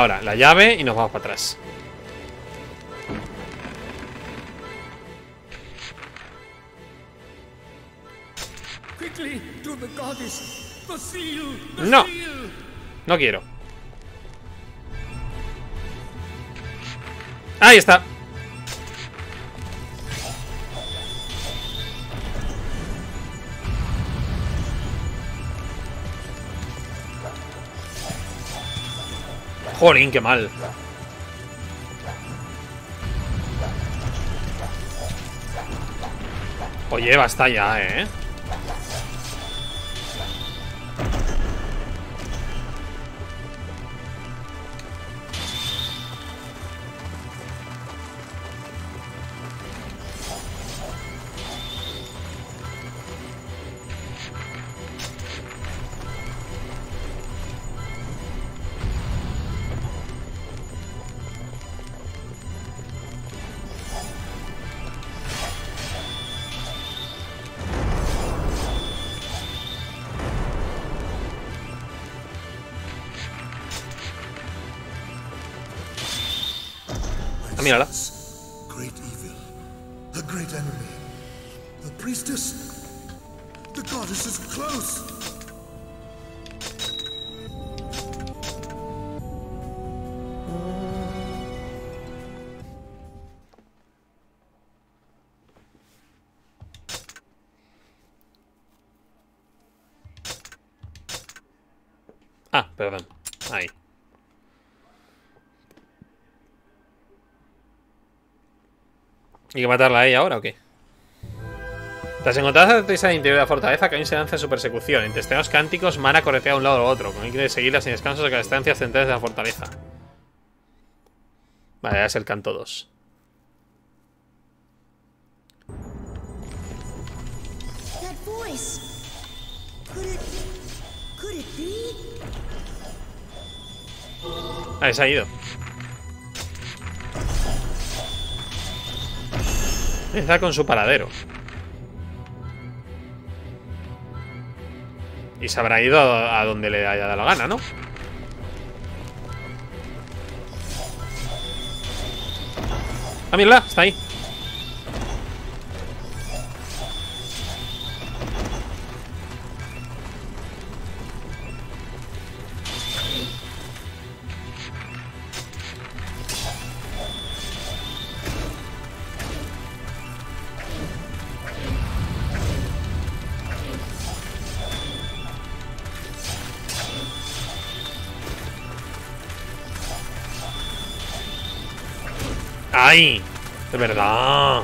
Speaker 1: Ahora la llave y nos vamos para atrás. No. No quiero. Ahí está. Jolín, qué mal. Oye, basta ya, ¿eh? gjør det. ¿Hay que matarla a ella ahora o qué? Tras encontrar a al interior de la fortaleza, Cain se lanza en su persecución. Entre extraños cánticos, Mana corretea de un lado a otro, con el que seguirla sin descanso a las estancias centrales de la fortaleza. Vale, ya es el canto 2.
Speaker 3: That voice. Could it. Could it be?
Speaker 1: Ah, se ha ido. Les da con su paradero. Y se habrá ido a donde le haya dado la gana, ¿no? Ah, mira, está ahí. ¡Ay! De verdad. Ah,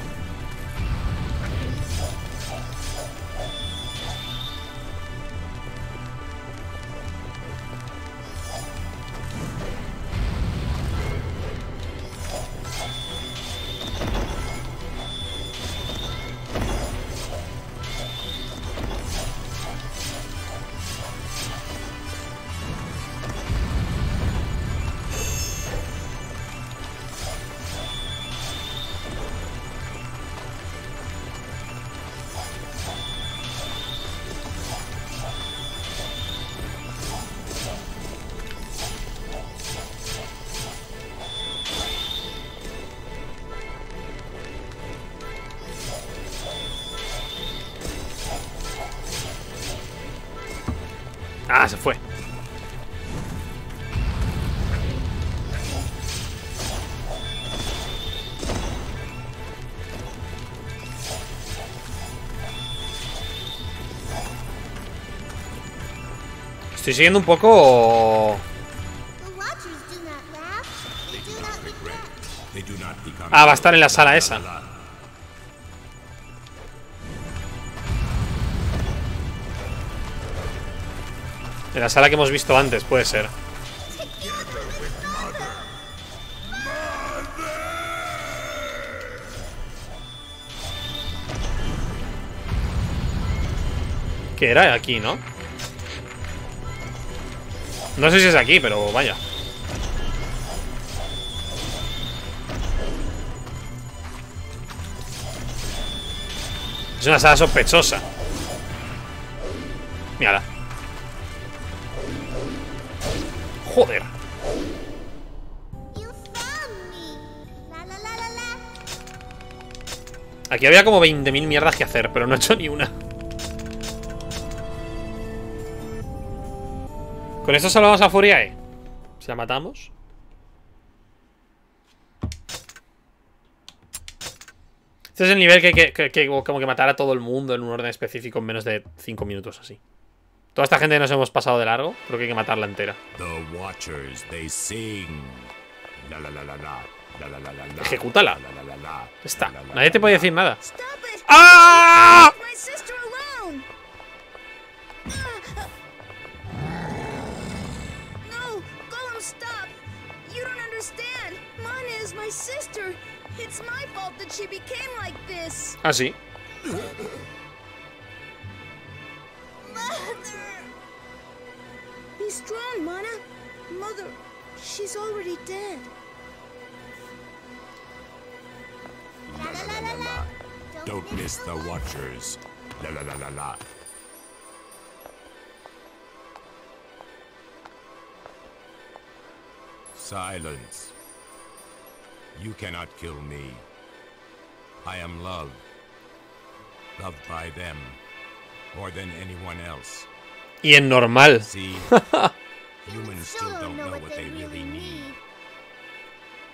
Speaker 1: Estoy siguiendo un poco... Ah, va a estar en la sala esa. En la sala que hemos visto antes, puede ser. Que era aquí, ¿no? No sé si es aquí, pero vaya. Es una sala sospechosa. Mírala. Joder. Aquí había como 20.000 mierdas que hacer, pero no he hecho ni una. Con esto salvamos a Furiae. Si la matamos. Este es el nivel que, que, que- que como que matar a todo el mundo en un orden específico en menos de 5 minutos así. Toda esta gente nos hemos pasado de largo, creo que hay que matarla entera.
Speaker 6: The Watchers, they sing. La la la la la. La la la la la.
Speaker 1: Ejecútala. Está. Nadie te puede decir nada. ¡Ah!
Speaker 3: My sister. It's my fault that she became like this.
Speaker 1: Ah, sí.
Speaker 3: Mother! Be strong, Mana. Mother, she's already dead.
Speaker 6: La la la la la. Don't miss the Watchers. La la la la la. Silence. You cannot kill me. I am loved. Loved by them. More than anyone else.
Speaker 1: Y en normal.
Speaker 6: See? [LAUGHS] Humans still don't know what they really need.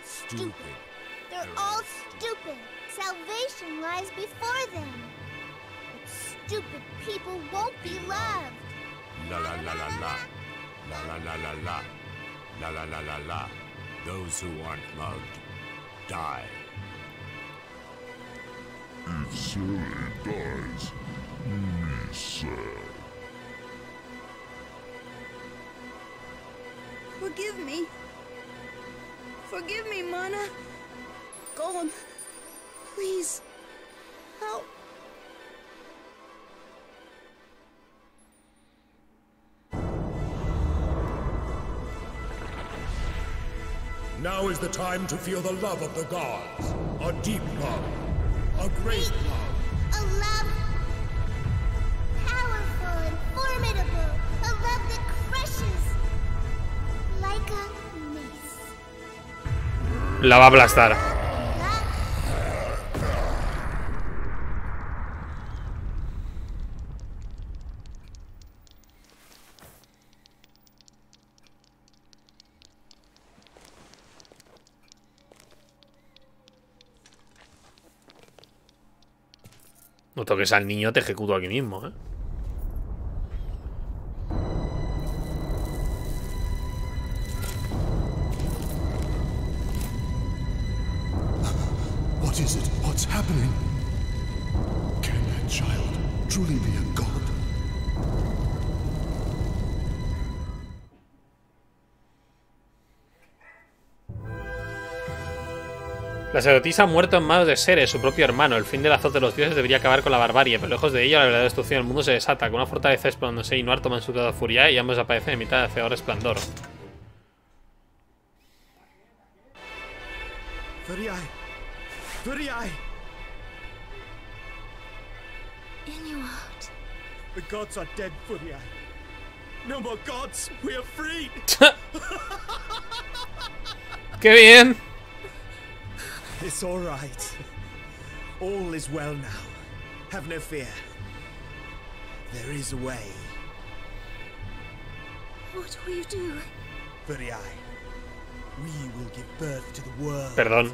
Speaker 6: Stupid.
Speaker 5: They're all stupid. Salvation lies before them. But stupid people won't be loved.
Speaker 6: La la la la la. La la la la la. La la la la la. Those who aren't loved die.
Speaker 4: If Sally dies, me sad.
Speaker 3: Forgive me. Forgive me, Mana. Golem, please. Help.
Speaker 10: Now is the time to feel the love of the gods. A deep love. A great love.
Speaker 5: A love powerful and formidable. A love that crushes like a mace.
Speaker 1: La va a aplastar. No toques al niño, te ejecuto aquí mismo, ¿eh?
Speaker 10: Happening?
Speaker 1: La sacerdotisa ha muerto en manos de Ceres, su propio hermano. El fin del azote de los dioses debería acabar con la barbarie, pero lejos de ello, la verdadera destrucción del mundo se desata. Con una fortaleza explorándose y Noir toma en su grado furia y ambos aparecen en mitad de hacedor resplandor.
Speaker 9: Furiai! Furiai!
Speaker 7: Inuart.
Speaker 9: The gods are dead, Furiai. No more gods! We are free! [LAUGHS]
Speaker 1: ¡Qué bien!
Speaker 9: It's all right. All is well now. Have no fear. There is a way.
Speaker 7: What will you do?
Speaker 9: Furiai, we will give birth to the world.
Speaker 1: Perdón.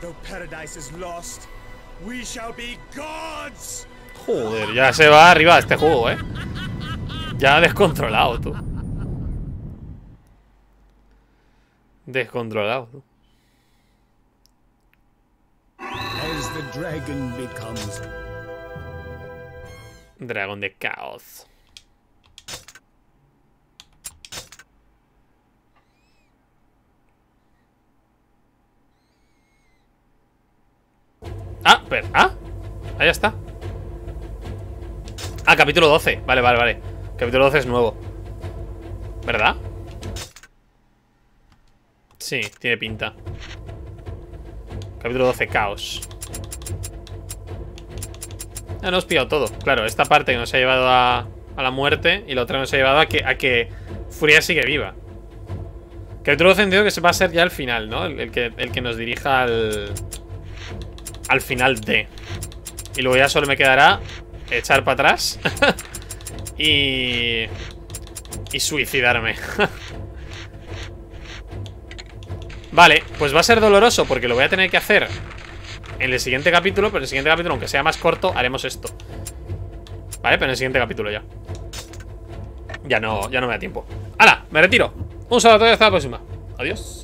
Speaker 9: Though paradise is lost, we shall be gods!
Speaker 1: Joder, ya se va arriba este juego, ¿eh? Ya descontrolado, tú. Descontrolado, tú.
Speaker 10: As the dragon becomes
Speaker 1: Dragón de caos. Ah, pero, ah, ahí está. Ah, capítulo 12. Vale, vale, vale. Capítulo 12 es nuevo. ¿Verdad? Sí, tiene pinta. Capítulo 12, caos. Ya nos pillado todo. Claro, esta parte que nos ha llevado a, la muerte y la otra nos ha llevado a que, Furia sigue viva. Capítulo 12 entiendo que se va a ser ya el final, ¿no? El, el que, el que nos dirija al... Al final de... Y luego ya solo me quedará echar para atrás [LAUGHS] y... Y suicidarme. [LAUGHS] vale, pues va a ser doloroso porque lo voy a tener que hacer en el siguiente capítulo, pero en el siguiente capítulo, aunque sea más corto, haremos esto. Vale, pero en el siguiente capítulo ya. Ya no, ya no me da tiempo. ¡Hala! Me retiro. Un saludo y hasta la próxima. Adiós.